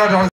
kufanya yote